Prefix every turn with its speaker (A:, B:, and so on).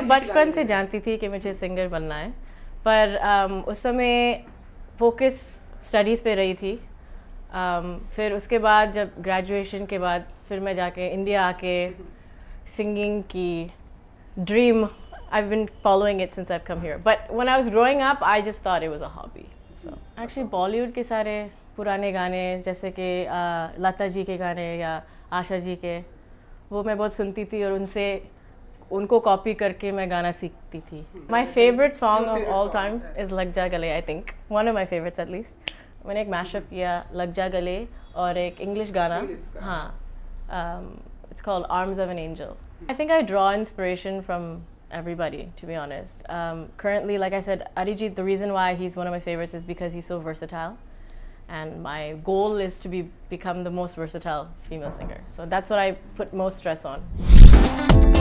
A: बचपन से जानती थी कि मुझे सिंगर बनना है पर um, उस समय फोकस स्टडीज़ पे रही थी um, फिर उसके बाद जब ग्रेजुएशन के बाद फिर मैं जाके इंडिया आके सिंगिंग की dream I've been following it since I've come here. But when I was growing up, I just thought it was a hobby. So actually Bollywood के सारे पुराने गाने जैसे कि uh, लता जी के गाने या आशा जी के वो मैं बहुत सुनती थी और उनसे उनको कॉपी करके मैं गाना सीखती थी my favourite song of all time is Lag Ja Gale I think one of my favourites at least मैंने एक मैशअप किया लग जा गले और एक इंग्लिश गाना हाँ it's called arms of an angel I think I draw inspiration from everybody, to be honest. Um, currently, like I said, Arijit, the reason why he's one of my favorites is because he's so versatile. And my goal is to be become the most versatile female singer. So that's what I put most stress on.